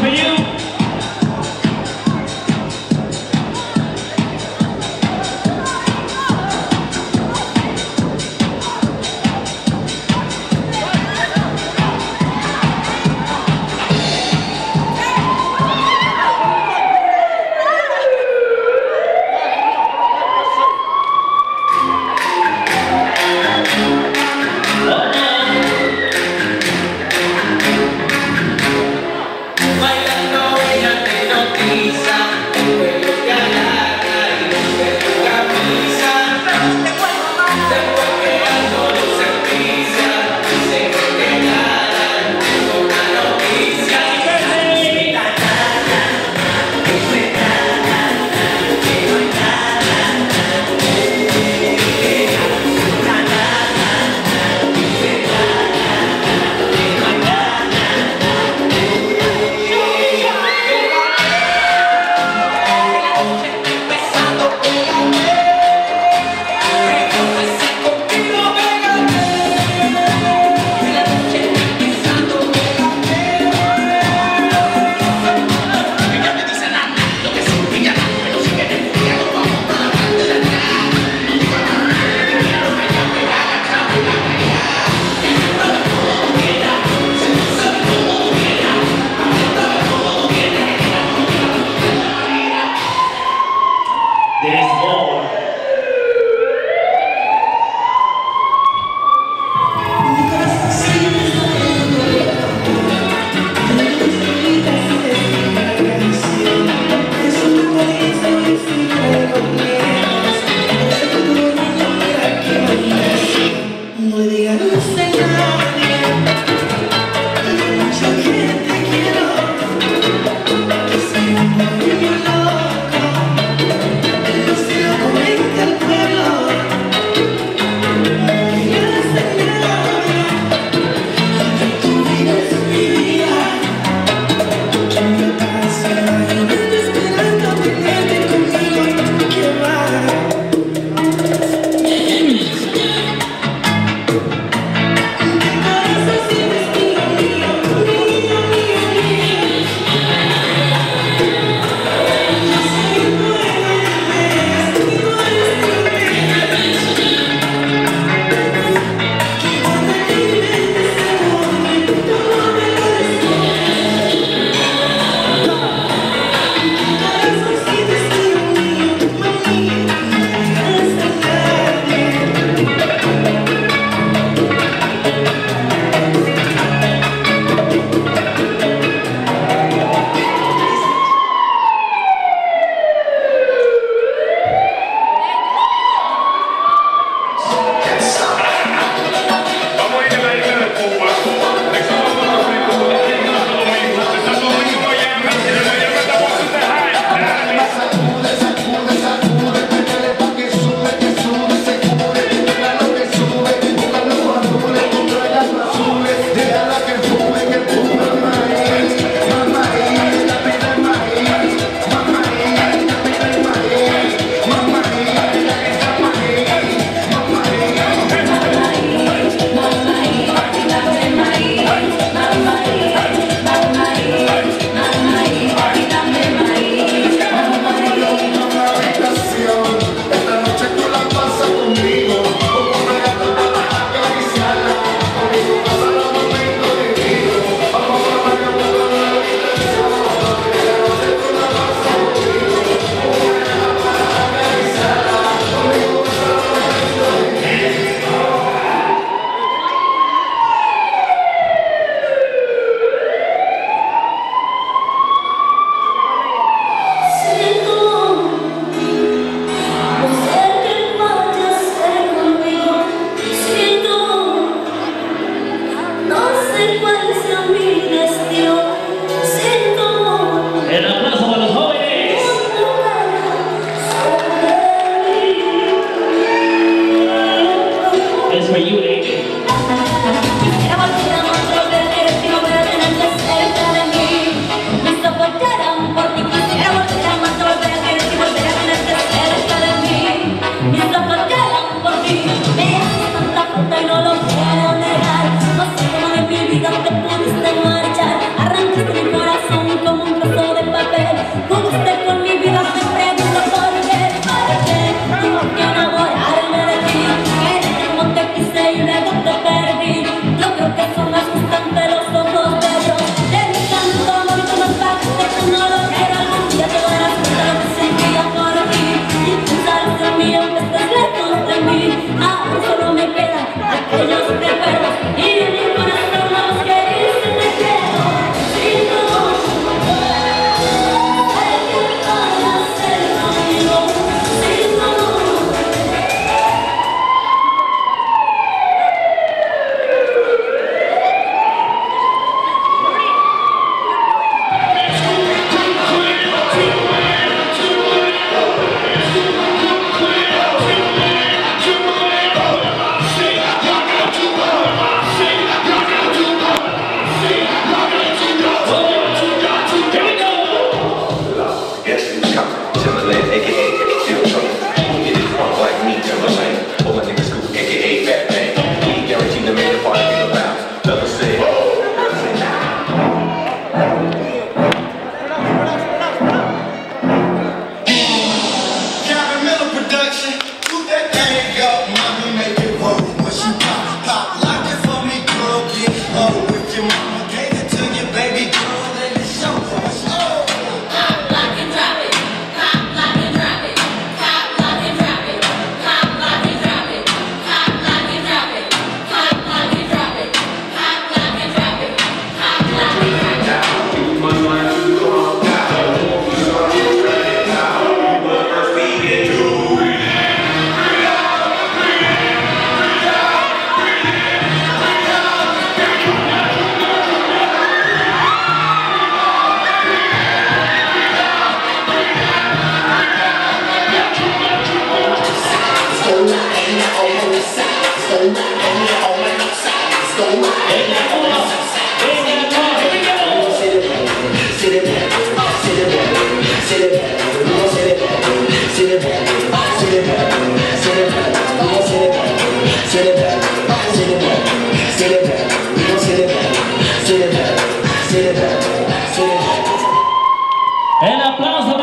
no lo An applause for